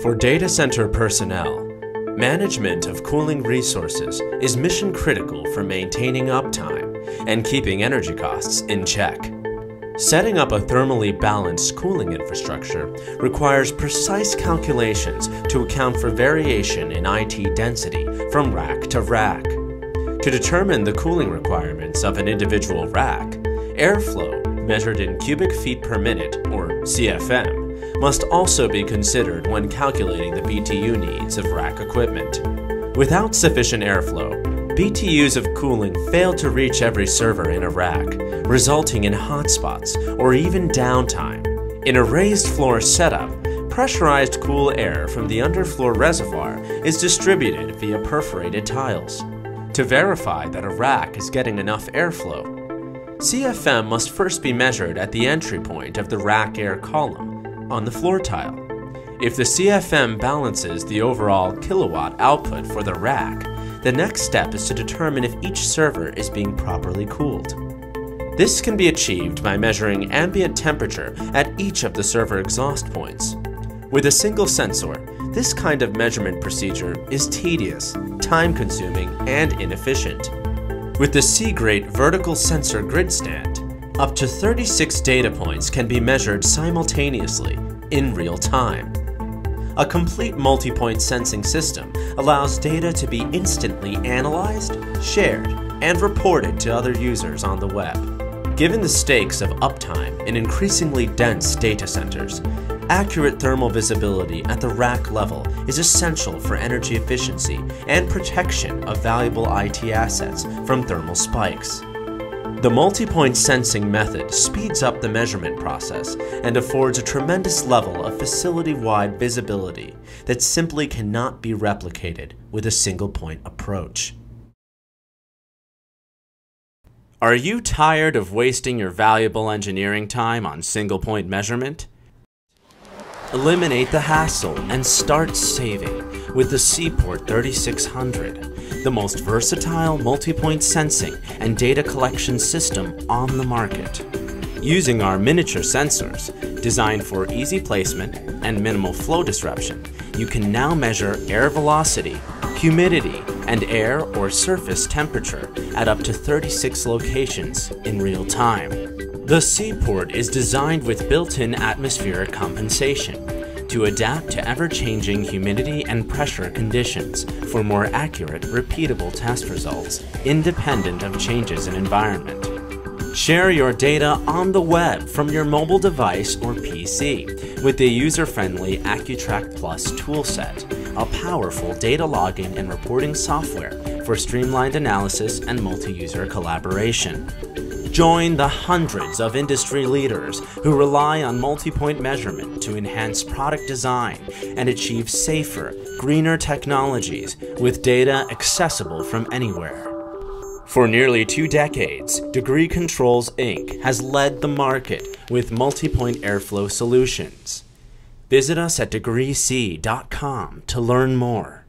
For data center personnel, management of cooling resources is mission critical for maintaining uptime and keeping energy costs in check. Setting up a thermally balanced cooling infrastructure requires precise calculations to account for variation in IT density from rack to rack. To determine the cooling requirements of an individual rack, airflow, measured in cubic feet per minute, or CFM, must also be considered when calculating the BTU needs of rack equipment. Without sufficient airflow, BTUs of cooling fail to reach every server in a rack, resulting in hotspots or even downtime. In a raised floor setup, pressurized cool air from the underfloor reservoir is distributed via perforated tiles. To verify that a rack is getting enough airflow, CFM must first be measured at the entry point of the rack air column on the floor tile. If the CFM balances the overall kilowatt output for the rack, the next step is to determine if each server is being properly cooled. This can be achieved by measuring ambient temperature at each of the server exhaust points. With a single sensor, this kind of measurement procedure is tedious, time-consuming, and inefficient. With the Seagrate vertical sensor grid stand, up to 36 data points can be measured simultaneously, in real time. A complete multi-point sensing system allows data to be instantly analyzed, shared, and reported to other users on the web. Given the stakes of uptime in increasingly dense data centers, accurate thermal visibility at the rack level is essential for energy efficiency and protection of valuable IT assets from thermal spikes. The multi-point sensing method speeds up the measurement process and affords a tremendous level of facility-wide visibility that simply cannot be replicated with a single-point approach. Are you tired of wasting your valuable engineering time on single-point measurement? Eliminate the hassle and start saving with the Seaport 3600, the most versatile multi-point sensing and data collection system on the market. Using our miniature sensors, designed for easy placement and minimal flow disruption, you can now measure air velocity, humidity, and air or surface temperature at up to 36 locations in real time. The Seaport is designed with built-in atmospheric compensation to adapt to ever-changing humidity and pressure conditions for more accurate, repeatable test results, independent of changes in environment. Share your data on the web from your mobile device or PC with the user-friendly AccuTrac Plus toolset, a powerful data logging and reporting software for streamlined analysis and multi-user collaboration. Join the hundreds of industry leaders who rely on multi-point measurement to enhance product design and achieve safer, greener technologies with data accessible from anywhere. For nearly two decades, Degree Controls Inc. has led the market with multi-point airflow solutions. Visit us at degreec.com to learn more.